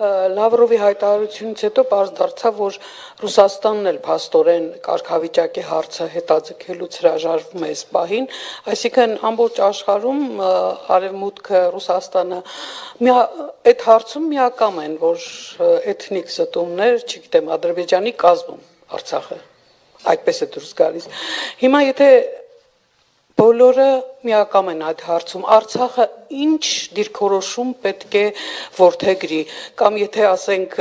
Լավրովի հայտարարությունից հետո բարձ դարձավ, որ Ռուսաստանն էլ փաստորեն կարգավիճակի հարցը հետաձգելուց հրաժարվում է այս պահին, այսինքն ամբողջ աշխարհում արևմուտքը Ռուսաստանը մի այդ հարցում միակամ են, որ էթնիկ զտումներ, չգիտեմ, Ադրբեջանի կազմում Արցախը այդպես է դուրս գալիս։ Հիմա եթե բոլորը միակամ են այդ հարցում։ Արցախը ինչ դիրքորոշում պետք է որթեգրի կամ եթե ասենք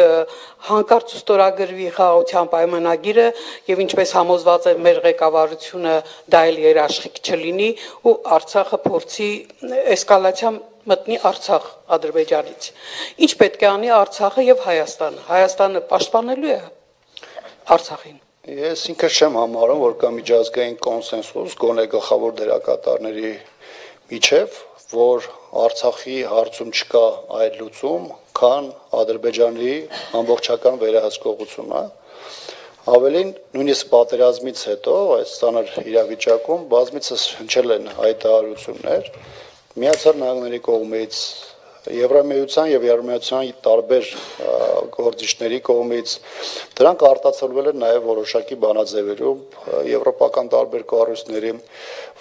հանկարծ ստորագրվի խաղաղության պայմանագիրը եւ ինչպես համոզված է մեր ղեկավարությունը դա էլ երաշխիք չլինի ու Արցախը փորձի էսկալացիա մտնի Արցախ Ադրբեջանից։ Ինչ պետք է անի Արցախը եւ Հայաստանը։ Հայաստանը պաշտպանելու է Արցախին։ Ես ինքս չեմ համարում, որ կա միջազգային կոնսենսուս գոնե գլխավոր դերակատարների միջև, որ Արցախի հարցում չկա այլ լուծում, քան Ադրբեջանի ամբողջական վերահսկողությունը։ Ավելին, նույնիսկ պատերազմից հետո այս ցաներ իրավիճակում բազմիցս հնչել են հայտարարություններ Միացյալ Նահանգների կողմից, Եվրամիության եւ Եվրամիության տարբեր գործիչների կողմից դրանք արտացոլվել են նաեւ որոշակի բանաձևերում եվրոպական տարբեր կառույցների,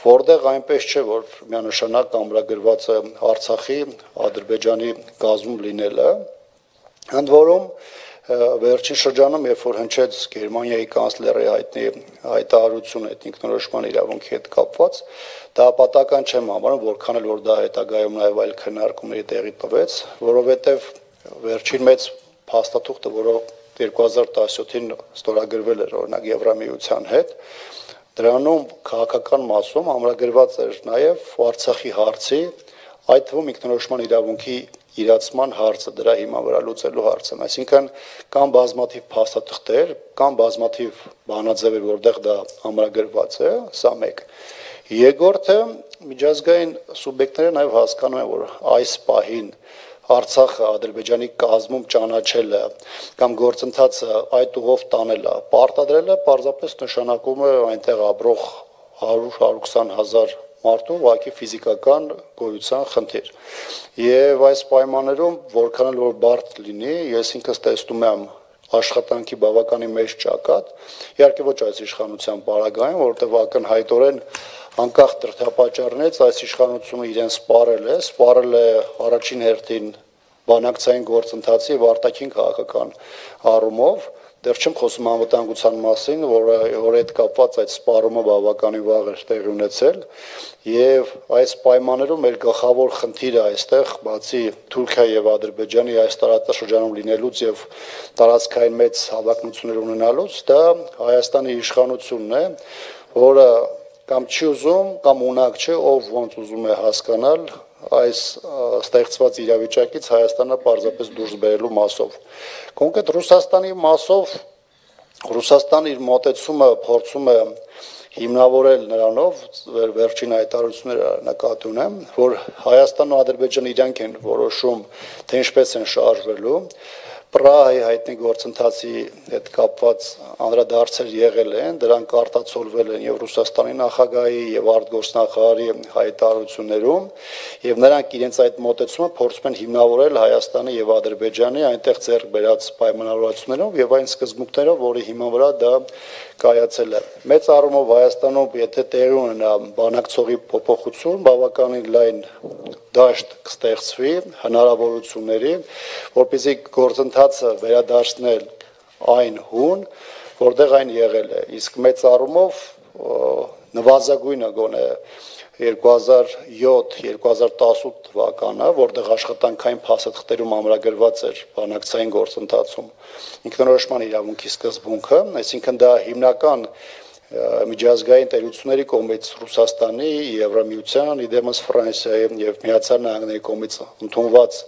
որտեղ այնպես չէ, որ միանշանակ ամրագրված է Արցախի, Ադրբեջանի գազում լինելը, ընդ որում վերջին շրջանում, երբ որ հնչեց Գերմանիայի կանցլերի հայտնի հայտարարությունը այդ ինքնորոշման իրավունքի հետ կապված, դա պատական չեմ համարում, որքան էլ որ դա հետագայում նաև այլ քննարկումների տեղի տվեց, որովհետև վերջին մեծ փաստաթուղթը, որը 2017-ին ստորագրվել էր օրինակ Եվրամիության հետ, դրանում քաղաքական մասում ամրագրված էր նաև Արցախի հարցի, այդ թվում ինքնորոշման իրավունքի իրացման հարցը դրա հիման վրա լուծելու հարցը, այսինքն կան բազմաթիվ փաստաթղթեր, կան բազմաթիվ բանաձևեր, որտեղ դա ամրագրված է, սա մեկ։ Երկրորդը միջազգային սուբյեկտները նաև հասկանում են, որ այս պահին Արցախը Ադրբեջանի կազմում ճանաչելը կամ գործընթացը այդ ուղով տանելը, պարտադրելը պարզապես նշանակում է այնտեղ ապրող 100-120 հազար մարդու ուղղակի ֆիզիկական գոյության խնդիր։ Եվ այս պայմաններում որքան էլ որ բարդ լինի, ես ինքս տեսնում եմ աշխատանքի բավականին մեծ ճակատ, իհարկե ոչ այս իշխանության պարագային, որովհետև ակնհայտորեն անկախ դրդապատճառներից այս իշխանությունը իրեն սպառել է, սպառել է առաջին հերթին բանակցային գործընթացի եւ արտաքին քաղաքական առումով, Դեռ չեմ խոսում անվտանգության մասին, որը որ այդ կապված այդ սպառումը բավականին վաղ էր տեղի ունեցել, եւ այս պայմաններում մեր գլխավոր խնդիրը այստեղ, բացի Թուրքիա եւ Ադրբեջանի այս տարածաշրջանում լինելուց եւ տարածքային մեծ հավակնություններ ունենալուց, դա Հայաստանի իշխանությունն է, որը կամ չի ուզում, կամ ունակ չէ, ով ոնց ուզում է հասկանալ այս ստեղծված իրավիճակից Հայաստանը պարզապես դուրս բերելու մասով։ Կոնկրետ Ռուսաստանի մասով Ռուսաստանը իր մոտեցումը փորձում է հիմնավորել նրանով վեր, վերջին հայտարարությունները նկատի ունեմ, որ Հայաստանն ու Ադրբեջանը իրանք են որոշում, թե ինչպես են շարժվելու Պրահայի հայտնի գործընթացի հետ կապված անդրադարձեր եղել են, դրանք արտացոլվել են եւ Ռուսաստանի նախագահի եւ արտգործնախարարի հայտարարություններում, եւ նրանք իրենց այդ մոտեցումը փորձում են հիմնավորել Հայաստանի եւ Ադրբեջանի այնտեղ ձեռք բերած պայմանավորվածություններով եւ այն սկզբունքներով, որի հիման վրա դա կայացել է։ Մեծ առումով Հայաստանում, եթե տեղի ունենա բանակցողի փոփոխություն, բավականին լայն դաշտ կստեղծվի հնարավորությունների, որպեսզի գործընթացը վերադարձնել այն հուն, որտեղ այն եղել է։ Իսկ մեծ առումով նվազագույնը գոնե 2007-2018 թվականը, որտեղ աշխատանքային փաստաթղթերում ամրագրված էր բանակցային գործընթացում ինքնորոշման իրավունքի սկզբունքը, այսինքն դա հիմնական միջազգային տերությունների կողմից Ռուսաստանի, Եվրամիության, իդեմս Ֆրանսիայի եւ Միացյալ Նահանգների կողմից ընդունված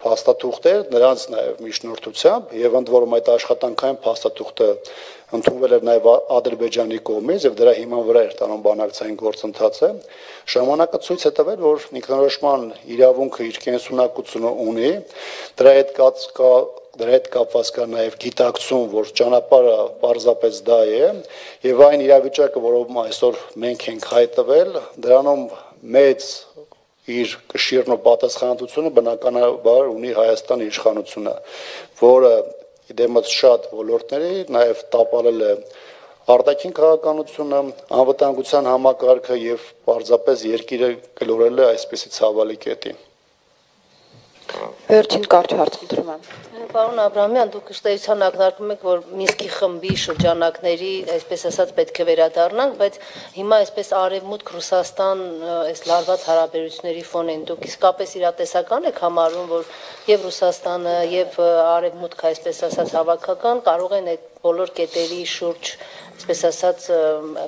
փաստաթուղթեր, նրանց նաև միջնորդությամբ եւ ընդ որում այդ աշխատանքային փաստաթուղթը ընդունվել էր նաև Ադրբեջանի կողմից եւ դրա հիման վրա էր տանում բանակցային գործընթացը ժամանակը ցույց է տվել որ ինքնորոշման իրավունքը իր կենսունակությունը ունի դրա հետ կա դրա հետ կապված կա նաև գիտակցում, որ ճանապարհը պարզապես դա է, եւ այն իրավիճակը, որով այսօր մենք ենք հայտվել, դրանում մեծ իր կշիռն ու պատասխանատվությունը բնականաբար ունի Հայաստանի իշխանությունը, որը իդեմս շատ ոլորտների նաև տապալել է արտաքին քաղաքականությունը, անվտանգության համակարգը եւ պարզապես երկիրը գլորել է այսպեսի ցավալի կետին։ Վերջին կարճ հարց ընտրում եմ։ Պարոն Աբրամյան, դուք ըստեյության ակնարկում եք, որ Մինսկի խմբի շրջանակների, այսպես ասած, պետք է վերադառնանք, բայց հիմա այսպես արևմուտք Ռուսաստան այս լարված հարաբերությունների ֆոնին դուք իսկապես իրատեսական եք համարում, որ եւ Ռուսաստանը եւ արևմուտքը, այսպես ասած, հավաքական կարող են այդ բոլոր կետերի շուրջ այսպես ասած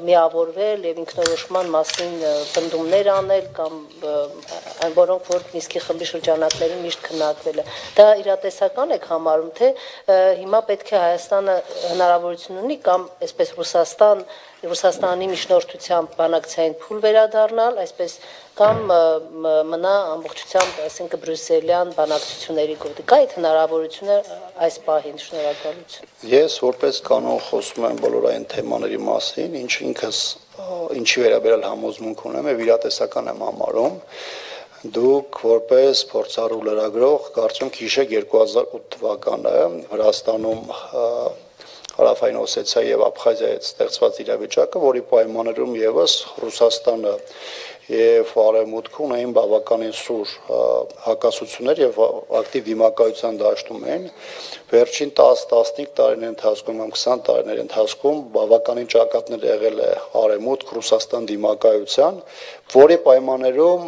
միավորվել եւ ինքնորոշման մասին բնդումներ անել կամ այն որոնք որ Միսկի խմբի շրջանակներին միշտ քննարկվել է դա իրատեսական եք համարում թե հիմա պետք է Հայաստանը հնարավորություն ունի կամ այսպես Ռուսաստան Ռուսաստանի միջնորդությամբ բանակցային փուլ վերադառնալ, այսպես կամ մնա ամբողջությամբ, այսինքն բրյուսելյան բանակցությունների կողմի։ Կա այդ հնարավորությունը այս պահին շնորհակալություն։ Ես որպես կանոն խոսում եմ բոլոր այն թեմաների մասին, ինչ ինքս ինչի վերաբերալ համոզմունք ունեմ եւ իրատեսական եմ համարում դուք որպես փորձառու լրագրող կարծում հիշեք 2008 թվականը Վրաստանում Հարավային Օսեթիա եւ Աբխազիայից ստեղծված իրավիճակը, որի պայմաններում եւս Ռուսաստանը եւ Արևմուտքը ունեին բավականին սուր հակասություններ եւ ակտիվ դիմակայության դաշտում են վերջին 10-15 տարիների ընթացքում կամ 20 տարիների ընթացքում բավականին ճակատներ եղել է Արևմուտք Ռուսաստան դիմակայության, որի պայմաններում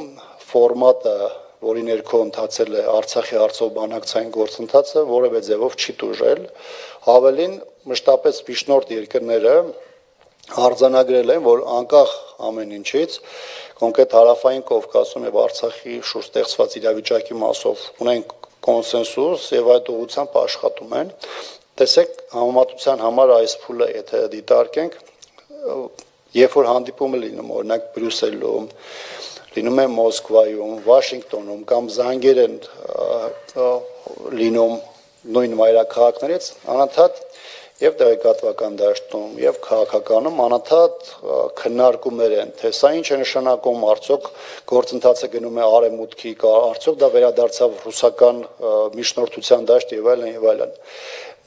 ֆորմատը որի ներքո ընթացել է Արցախի հարցով բանակցային գործընթացը, որևէ ձևով չի դժել։ Ավելին մշտապես միջնորդ երկրները արձանագրել են, որ անկախ ամեն ինչից կոնկրետ հարավային Կովկասում եւ Արցախի շուրջ ստեղծված իրավիճակի մասով ունեն կոնսենսուս եւ այդ ուղղությամբ աշխատում են։ Տեսեք, համեմատության համար այս փուլը եթե դիտարկենք, երբ որ հանդիպումը լինում օրինակ Բրյուսելում, լինում է Մոսկվայում, Վաշինգտոնում կամ զանգեր են լինում նույն մայրաքաղաքներից, անընդհատ եւ տեղեկատվական դաշտում եւ քաղաքականում անընդհատ քննարկումներ են թե սա ինչ է նշանակում արդյոք գործընթացը գնում է արեմուտքի արդյոք դա վերադարձավ ռուսական միջնորդության դաշտ եւ այլն եւ այլն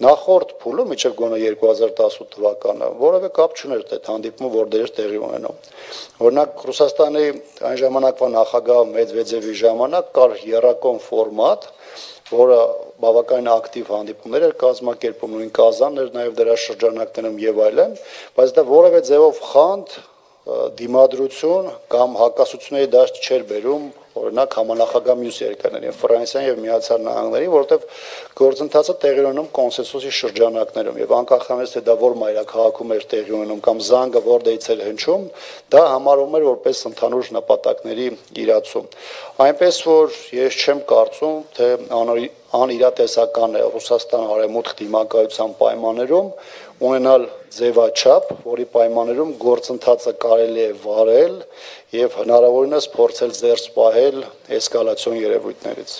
նախորդ փուլը միջև գոնե 2018 թվականը որևէ կապ չուներ այդ հանդիպումը որ դեր տեղի ունենում օրինակ ռուսաստանի այն ժամանակվա նախագահ մեդվեդևի ժամանակ կար երակոմ ֆորմատ որը բավականին ակտիվ հանդիպումներ էր կազմակերպում, նույն Կազանն էր նաև դրա շրջանակներում եւ այլն, բայց դա որևէ ձևով խանդ դիմադրություն կամ հակասությունների դաշտ չէր բերում օրինակ համանախագահ մյուս երկրներին, Ֆրանսիան եւ Միացյալ Նահանգներին, որովհետեւ գործընթացը տեղի ունենում կոնսենսուսի շրջանակներում եւ անկախանից թե դա որ մայրաքաղաքում էր տեղի ունենում կամ զանգը որտեղից էր հնչում, դա համարվում էր որպես ընդհանուր նպատակների իրացում։ Այնպես որ ես չեմ կարծում, թե անիրատեսական է Ռուսաստան արեմուտք դիմակայության պայմաններում ունենալ ձևաչափ, որի պայմաններում գործընթացը կարելի է վարել եւ հնարավորինս փորձել զերծ պահել էսկալացիոն երևույթներից։